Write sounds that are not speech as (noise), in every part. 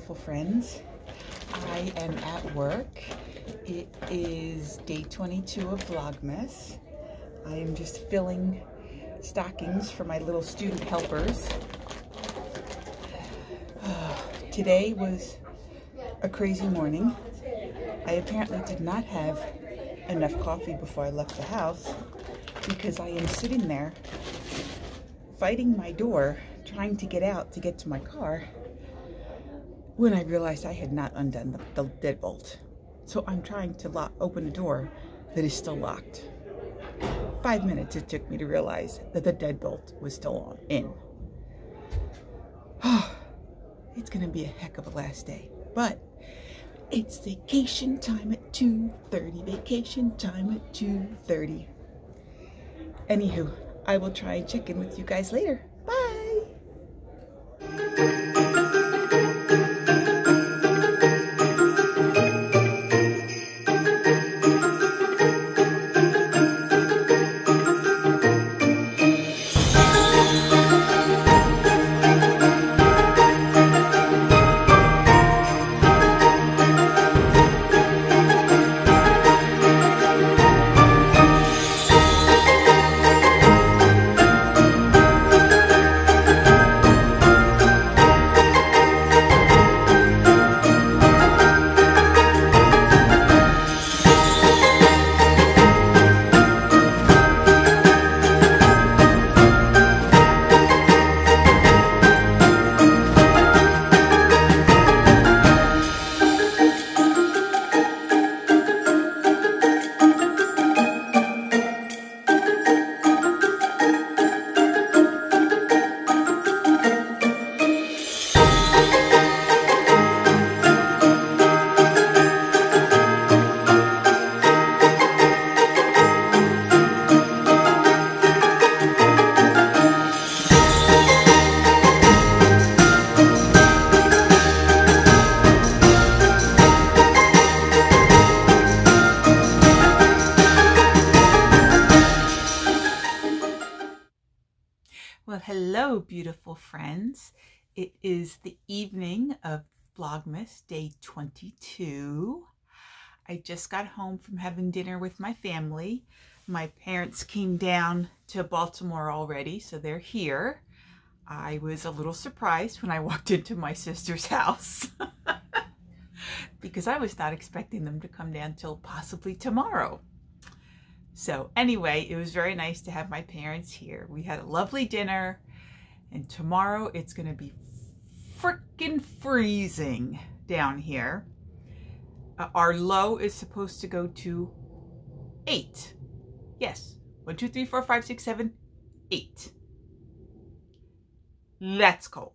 beautiful friends. I am at work. It is day 22 of Vlogmas. I am just filling stockings for my little student helpers. (sighs) today was a crazy morning. I apparently did not have enough coffee before I left the house because I am sitting there fighting my door, trying to get out to get to my car when I realized I had not undone the, the deadbolt. So I'm trying to lock, open a door that is still locked. Five minutes it took me to realize that the deadbolt was still on, in. (sighs) it's gonna be a heck of a last day, but it's vacation time at 2.30, vacation time at 2.30. Anywho, I will try and check in with you guys later. It is the evening of Vlogmas day 22. I just got home from having dinner with my family. My parents came down to Baltimore already, so they're here. I was a little surprised when I (laughs) walked into my sister's house (laughs) because I was not expecting them to come down till possibly tomorrow. So anyway, it was very nice to have my parents here. We had a lovely dinner and tomorrow it's going to be freaking freezing down here. Uh, our low is supposed to go to eight. Yes. One, two, three, four, five, six, seven, eight. That's cold.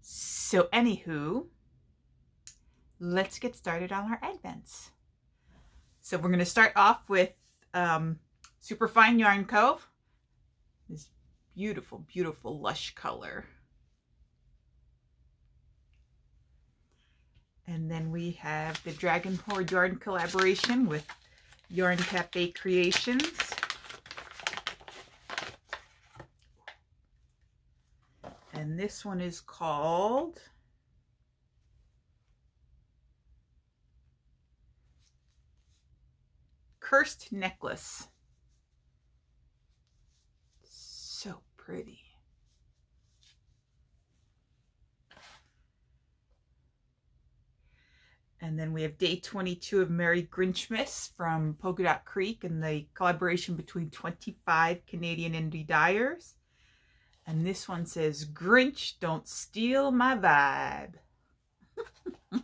So anywho, let's get started on our advents. So we're going to start off with um, Superfine Yarn Co. This beautiful, beautiful lush color. And then we have the Dragon Hoard yarn collaboration with Yarn Cafe Creations. And this one is called Cursed Necklace. So pretty. And then we have day 22 of Merry Grinchmas from Polka Dot Creek and the collaboration between 25 Canadian indie dyers. And this one says, Grinch, don't steal my vibe. (laughs)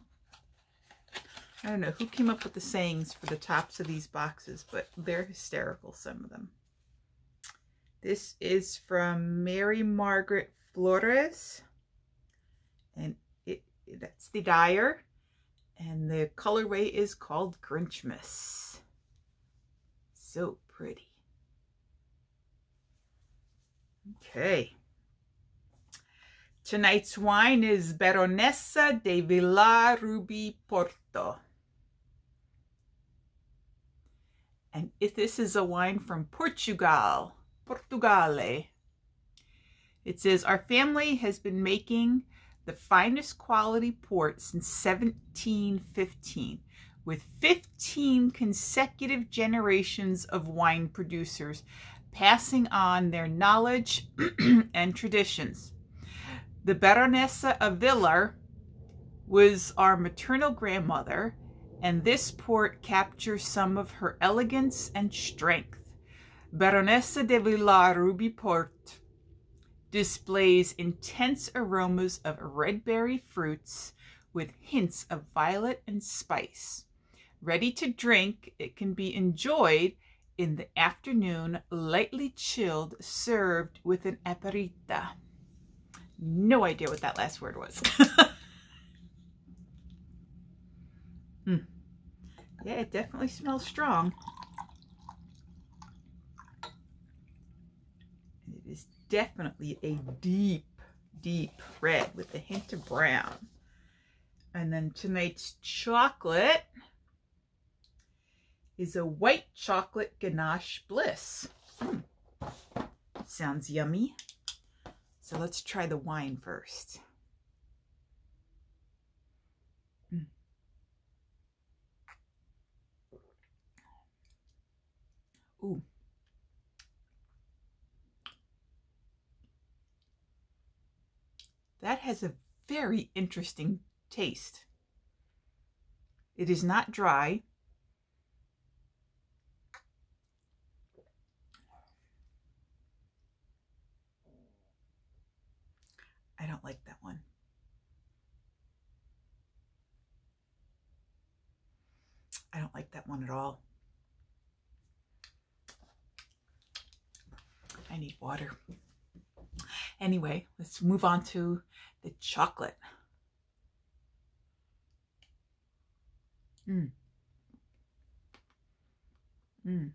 I don't know who came up with the sayings for the tops of these boxes, but they're hysterical, some of them. This is from Mary Margaret Flores. And it that's the dyer. And the colorway is called Grinchmas. So pretty. Okay. Tonight's wine is Baronessa de Villa Ruby Porto. And if this is a wine from Portugal, Portugale. It says, Our family has been making the finest quality port since 1715, with 15 consecutive generations of wine producers passing on their knowledge (clears throat) and traditions. The Baronessa of Villar was our maternal grandmother, and this port captures some of her elegance and strength. Baronessa de Villar Ruby Port displays intense aromas of red berry fruits with hints of violet and spice. Ready to drink, it can be enjoyed in the afternoon, lightly chilled, served with an aperita. No idea what that last word was. (laughs) mm. Yeah, it definitely smells strong. It is definitely a deep, deep red with a hint of brown. And then tonight's chocolate is a white chocolate ganache bliss. Mm. Sounds yummy. So let's try the wine first. Mm. Ooh. That has a very interesting taste. It is not dry. I don't like that one. I don't like that one at all. I need water. Anyway, let's move on to the chocolate. Mmm. Mmm.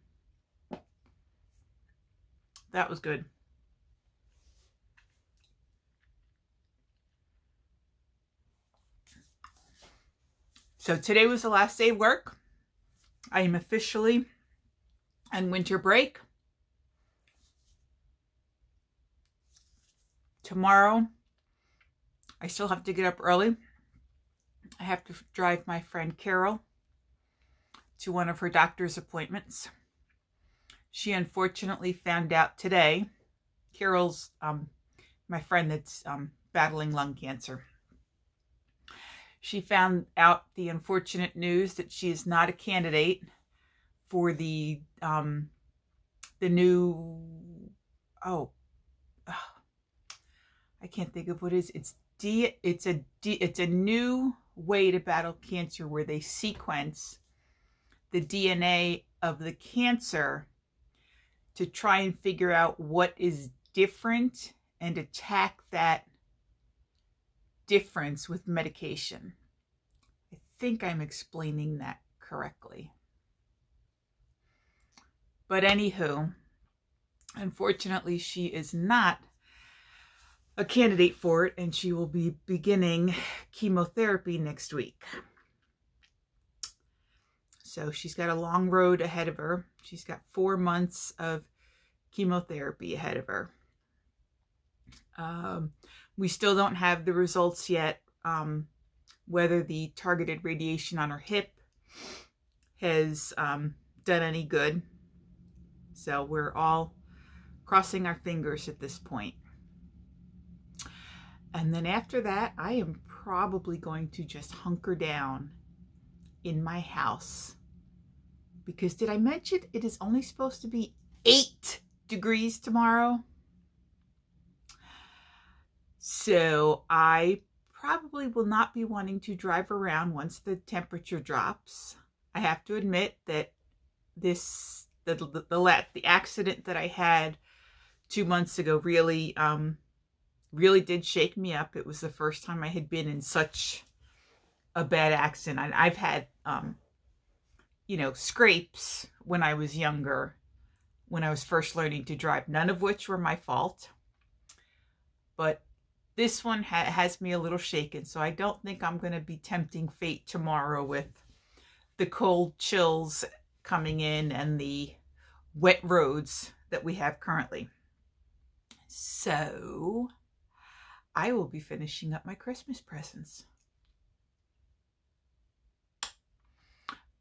That was good. So today was the last day of work. I am officially on winter break. Tomorrow, I still have to get up early. I have to drive my friend Carol to one of her doctor's appointments. She unfortunately found out today, Carol's um, my friend that's um, battling lung cancer. She found out the unfortunate news that she is not a candidate for the um, the new oh, I can't think of what it is. It's D. It's a D. It's a new way to battle cancer where they sequence the DNA of the cancer to try and figure out what is different and attack that difference with medication. I think I'm explaining that correctly. But anywho, unfortunately, she is not a candidate for it and she will be beginning chemotherapy next week. So she's got a long road ahead of her. She's got four months of chemotherapy ahead of her. Um, we still don't have the results yet, um, whether the targeted radiation on her hip has um, done any good. So we're all crossing our fingers at this point. And then after that, I am probably going to just hunker down in my house. Because did I mention it is only supposed to be 8 degrees tomorrow? So I probably will not be wanting to drive around once the temperature drops. I have to admit that this the the the, the accident that I had two months ago really um really did shake me up. It was the first time I had been in such a bad accident. I've had um you know scrapes when I was younger, when I was first learning to drive. None of which were my fault, but this one ha has me a little shaken, so I don't think I'm going to be tempting fate tomorrow with the cold chills coming in and the wet roads that we have currently. So I will be finishing up my Christmas presents.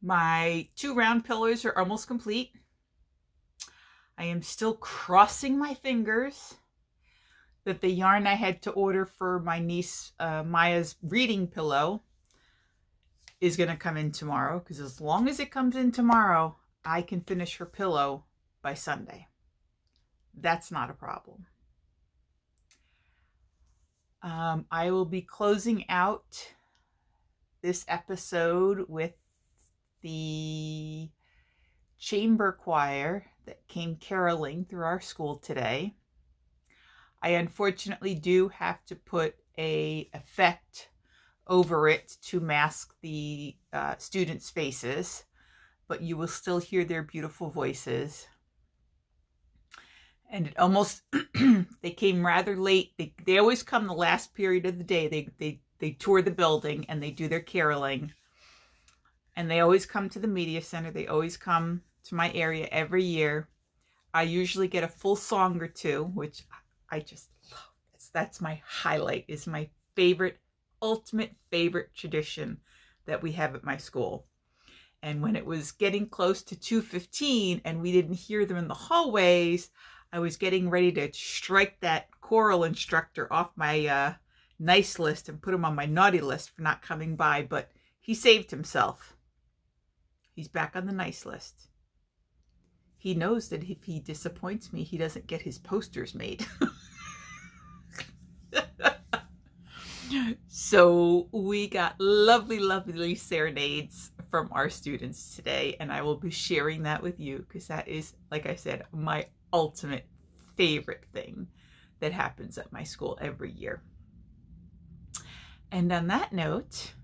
My two round pillows are almost complete. I am still crossing my fingers that the yarn I had to order for my niece uh, Maya's reading pillow is going to come in tomorrow because as long as it comes in tomorrow, I can finish her pillow by Sunday. That's not a problem. Um, I will be closing out this episode with the chamber choir that came caroling through our school today. I unfortunately do have to put a effect over it to mask the uh, students' faces, but you will still hear their beautiful voices. And it almost, (clears throat) they came rather late. They, they always come the last period of the day. They, they, they tour the building and they do their caroling. And they always come to the media center. They always come to my area every year. I usually get a full song or two, which I just love. It's, that's my highlight, is my favorite, ultimate favorite tradition that we have at my school. And when it was getting close to 2.15 and we didn't hear them in the hallways, I was getting ready to strike that choral instructor off my uh, nice list and put him on my naughty list for not coming by, but he saved himself. He's back on the nice list. He knows that if he disappoints me, he doesn't get his posters made. (laughs) so we got lovely, lovely serenades from our students today, and I will be sharing that with you because that is, like I said, my ultimate favorite thing that happens at my school every year. And on that note,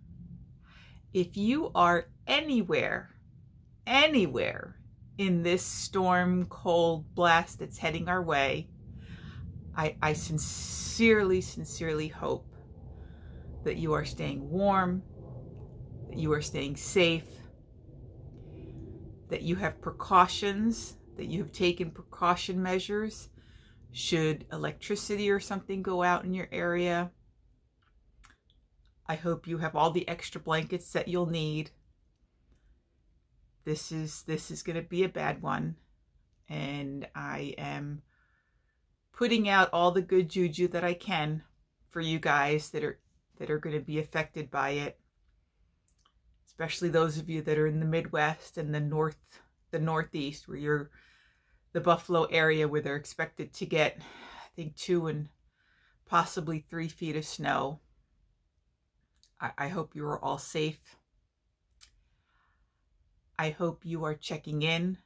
if you are anywhere, anywhere in this storm cold blast that's heading our way, I, I sincerely, sincerely hope that you are staying warm, that you are staying safe, that you have precautions, that you have taken precaution measures should electricity or something go out in your area. I hope you have all the extra blankets that you'll need. This is this is going to be a bad one and I am putting out all the good juju that I can for you guys that are that are going to be affected by it. Especially those of you that are in the Midwest and the North, the Northeast, where you're the Buffalo area where they're expected to get, I think, two and possibly three feet of snow. I, I hope you are all safe. I hope you are checking in.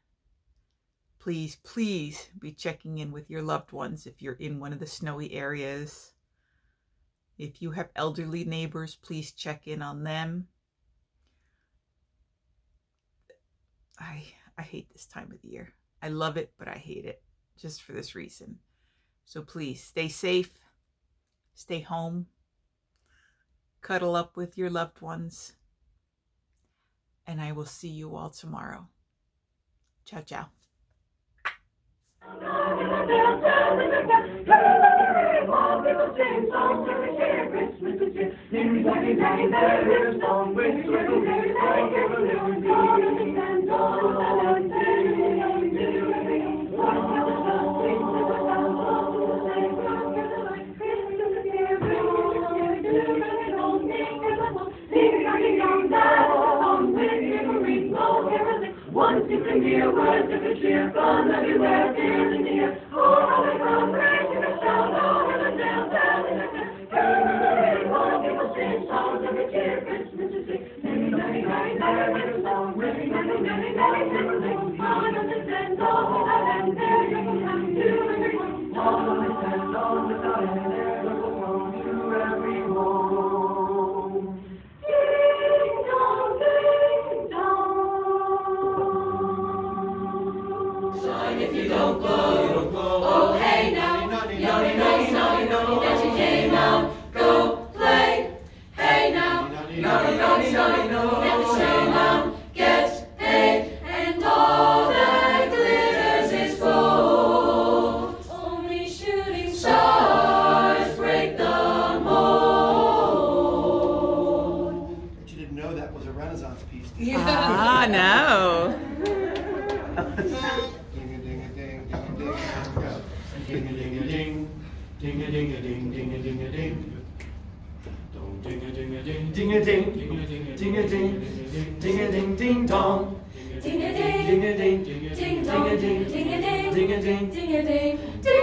Please, please be checking in with your loved ones if you're in one of the snowy areas. If you have elderly neighbors, please check in on them. I I hate this time of the year. I love it, but I hate it just for this reason. So please stay safe, stay home, cuddle up with your loved ones, and I will see you all tomorrow. Ciao, ciao. Can hear words of a cheer from everywhere, dear and near. Oh, how they come racing a shout out in the dance valley. Hey, all people sing songs of a cheer. Christmas is sing. Many, many, many, many, many songs. Many, many, many, many, many things. On the descent, all of them, there ding a ding ding a ding a ding. Dong ding a ding a ding ding a ding ding a ding ding a ding ding dong. Ding a ding ding a ding ding dong ding a ding ding a ding ding a ding ding.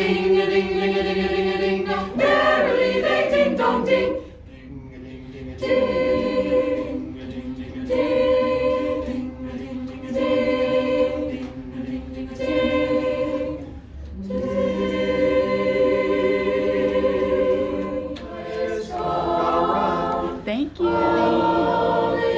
ding a ding ding a ding a ding a ding dong. Merrily they ding dong ding. Ding a ding ding a ding. Thank you. Thank you.